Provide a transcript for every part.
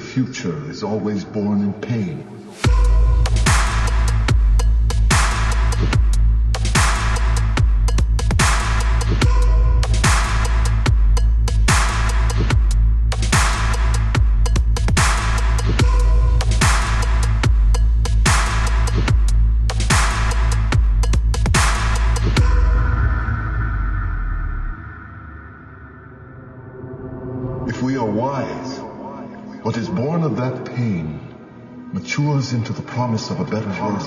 future is always born in pain. If we are wise, what is born of that pain matures into the promise of a better world.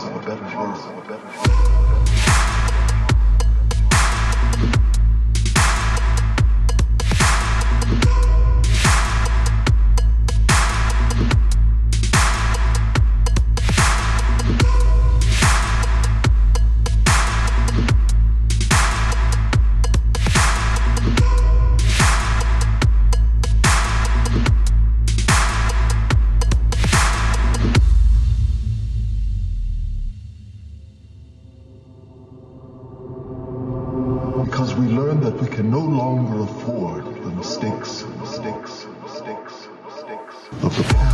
we learn that we can no longer afford the mistakes, mistakes, mistakes, mistakes, mistakes of the past.